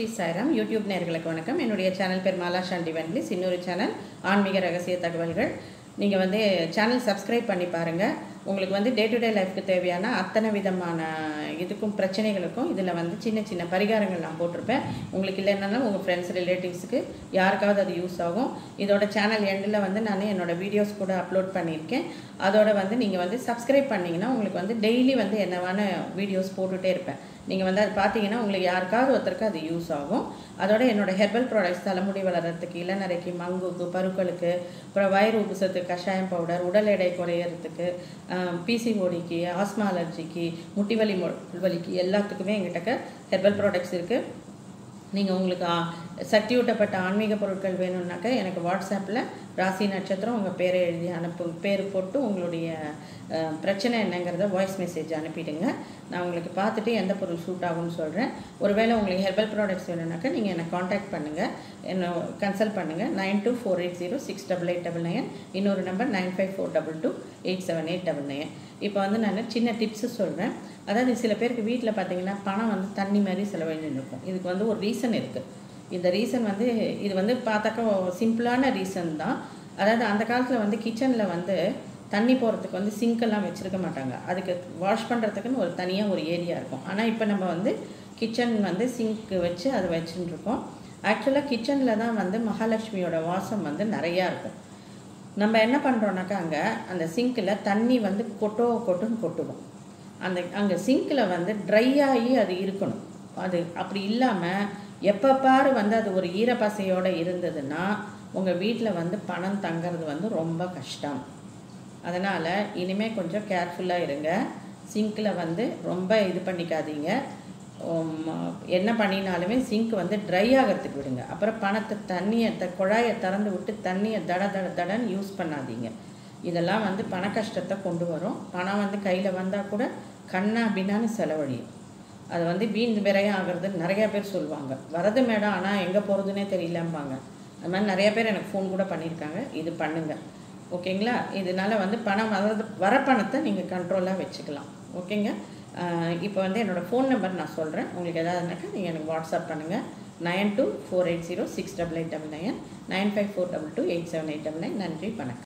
Sri Sairam YouTube நேர்களுக்கு வணக்கம். என்னுடைய சேனல் பேர் மாலா சாண்டி வென்லிஸ் இன்னொரு சேனல் ஆன்மீக ரகசிய தகவல்கள். நீங்கள் வந்து சேனல் சப்ஸ்கிரைப் பண்ணி பாருங்கள் உங்களுக்கு வந்து டே டு டே லைஃப்க்கு தேவையான அத்தனை விதமான இதுக்கும் பிரச்சனைகளுக்கும் இதில் வந்து சின்ன சின்ன பரிகாரங்கள் நான் போட்டிருப்பேன். உங்களுக்கு இல்லைன்னாலும் உங்கள் ஃப்ரெண்ட்ஸ் ரிலேட்டிவ்ஸுக்கு யாருக்காவது அது யூஸ் ஆகும். இதோட சேனல் எண்டில் வந்து நான் என்னோடய வீடியோஸ் கூட அப்லோட் பண்ணியிருக்கேன். அதோட வந்து நீங்கள் வந்து சப்ஸ்கிரைப் பண்ணிங்கன்னா உங்களுக்கு வந்து டெய்லி வந்து என்னவான வீடியோஸ் போட்டுகிட்டே இருப்பேன். நீங்கள் வந்து அது பார்த்தீங்கன்னா உங்களுக்கு யாருக்காவது ஒருத்தருக்கு அது யூஸ் ஆகும். அதோட என்னோட ஹெர்பல் ப்ராடக்ட்ஸ் தலைமுடி வளர்கிறதுக்கு இளநரைக்கு மங்குக்கு பருக்களுக்கு அப்புறம் வயிறு உபசத்துக்கு கஷாயம் பவுடர் உடல் எடை குறையிறதுக்கு பிசிஓடிக்கு ஆஸ்மா அலர்ஜிக்கு முட்டி வலி மு- வலிக்கு எல்லாத்துக்குமே எங்கிட்ட ஹெர்பல் ப்ராடக்ட்ஸ் இருக்குது நீங்கள் உங்களுக்கு சக்தியூட்டப்பட்ட ஆன்மீக பொருட்கள் வேணும்னாக்க எனக்கு வாட்ஸ்அப்பில் ராசி நட்சத்திரம் உங்கள் பேரை எழுதி அனுப்பு பேர் போட்டு உங்களுடைய பிரச்சனை என்னங்கிறத வாய்ஸ் மெசேஜ் அனுப்பிடுங்க. நான் உங்களுக்கு பார்த்துட்டு எந்த பொருள் சூட் ஆகும்னு சொல்கிறேன் ஒருவேளை உங்களுக்கு ஹெர்பல் ப்ராடக்ட்ஸ் வேணும்னாக்கா நீங்கள் என்னை காண்டாக்ட் பண்ணுங்கள் என்ன கன்சல்ட் பண்ணுங்கள் nine two four eight zero six double eight double nine இன்னொரு number nine five four double two eight seven eight double nine இப்போ வந்து நான் சின்ன டிப்ஸு சொல்கிறேன் அதாவது சில பேருக்கு வீட்டில் பார்த்தீங்கன்னா பணம் வந்து தண்ணி மாதிரி செலவழின்னு இருக்கும். இதுக்கு வந்து ஒரு ரீசன் இருக்குது இந்த ரீசன் வந்து இது வந்து பார்த்தாக்கா சிம்பிளான ரீசன் தான். அதாவது அந்த காலத்தில் வந்து கிச்சனில் வந்து தண்ணி போகிறதுக்கு வந்து சிங்கெல்லாம் வச்சுருக்க மாட்டாங்க. அதுக்கு வாஷ் பண்ணுறதுக்குன்னு ஒரு தனியாக ஒரு ஏரியா இருக்கும். ஆனால் இப்போ நம்ம வந்து கிச்சன் வந்து சிங்க்கு வச்சு அதை வச்சுட்டு இருக்கோம் ஆக்சுவலாக கிச்சனில் தான் வந்து மகாலட்சுமியோட வாசம் வந்து நிறையா இருக்கும். நம்ம என்ன பண்ணுறோம்னாக்கா அங்கே அந்த சிங்கில் தண்ணி வந்து கொட்டோ கொட்டுன்னு கொட்டுவோம். அந்த அங்கே சிங்கில் வந்து ட்ரை ஆகி அது இருக்கணும். அது அப்படி இல்லாமல் எப்போ பாரு வந்து அது ஒரு ஈரப்பசையோடு இருந்ததுன்னா உங்கள் வீட்டில் வந்து பணம் தங்கிறது வந்து ரொம்ப கஷ்டம். அதனால் இனிமேல் கொஞ்சம் கேர்ஃபுல்லாக இருங்க. சிங்கில் வந்து ரொம்ப இது பண்ணிக்காதீங்க. என்ன பண்ணினாலுமே சிங்க் வந்து ட்ரை ஆகிறதுக்கு விடுங்க. அப்புறம் பணத்தை தண்ணியை த குழாயை திறந்து விட்டு தண்ணியை தட தட தடன்னு யூஸ் பண்ணாதீங்க. இதெல்லாம் வந்து பண கஷ்டத்தை கொண்டு வரும். பணம் வந்து கையில் வந்தால் கூட கண்ணா பின்னான்னு செலவழியும். அது வந்து வீண் விரயம் ஆகிறதுன்னு நிறையா பேர் சொல்லுவாங்க. வரது மேடம் ஆனால் எங்கே போகிறதுனே தெரியலம்பாங்க. அது மாதிரி நிறைய பேர் எனக்கு ஃபோன் கூட பண்ணியிருக்காங்க. இது பண்ணுங்க. ஓகேங்களா இதனால வந்து பணம் வர்றது வர பணத்தை நீங்கள் கண்ட்ரோலாக வச்சுக்கலாம். ஓகேங்க இப்போ வந்து என்னோடய ஃபோன் நம்பர் நான் சொல்கிறேன் உங்களுக்கு எதாவதுனாக்கா நீங்கள் எனக்கு வாட்ஸ்அப் பண்ணுங்கள் nine two four eight zero six double eight double nine nine five four double two eight seven eight double nine நன்றி வணக்கம்.